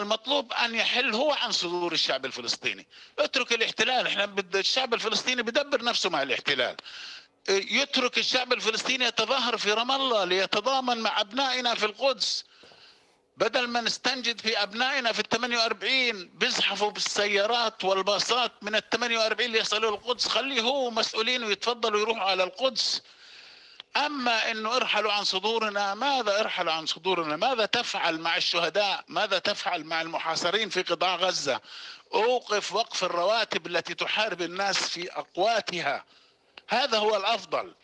المطلوب أن يحل هو عن صدور الشعب الفلسطيني. اترك الاحتلال إحنا بد الشعب الفلسطيني بدبر نفسه مع الاحتلال. يترك الشعب الفلسطيني يتظاهر في رام الله ليتضامن مع أبنائنا في القدس. بدل ما نستنجد في أبنائنا في ال 48 بيزحفوا بالسيارات والباصات من ال 48 ليصلوا القدس. خليه هو مسؤولين ويتفضلوا يروحوا على القدس. أما إنه ارحلوا عن صدورنا ماذا ارحلوا عن صدورنا؟ ماذا تفعل مع الشهداء؟ ماذا تفعل مع المحاصرين في قطاع غزة؟ أوقف وقف الرواتب التي تحارب الناس في أقواتها. هذا هو الأفضل.